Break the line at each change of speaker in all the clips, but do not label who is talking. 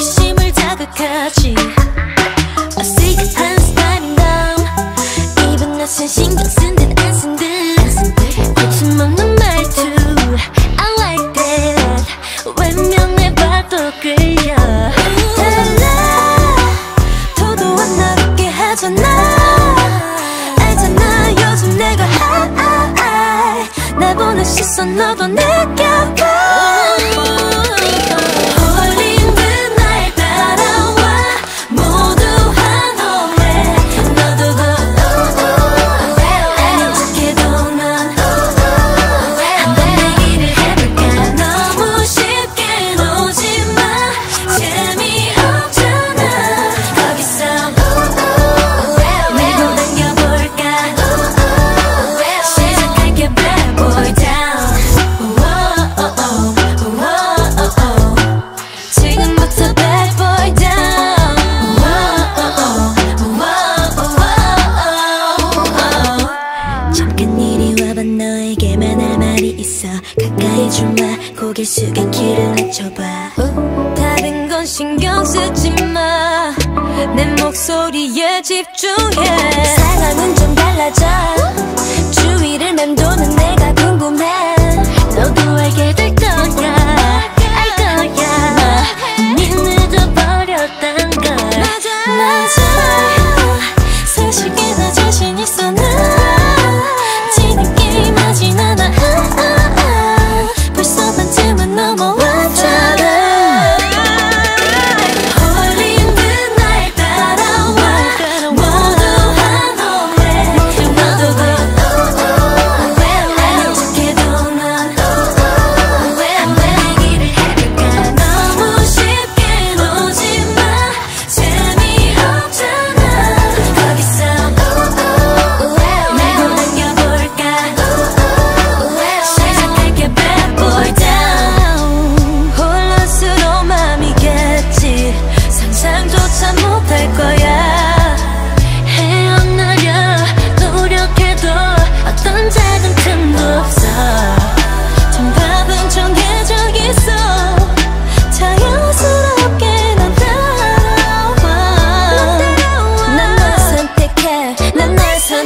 호기심을 자극하지. I see I'm sliding down. Even 낯선 신경 쓴 듯 안 쓴듯 거침없는 말투. I like that. 외면해봐도 끌려. 달라. 도도한 나롭게 하잖아. 알잖아. 요즘 내가 아, 아, 아. high 나보는 시선 너도 느껴 이리 와봐 너에게만 할 말이 있어. 가까이 좀와 고개 숙여 귀를 낮춰봐. 다른 건 신경 쓰지 마내 목소리에 집중해. 상황은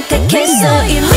て消そう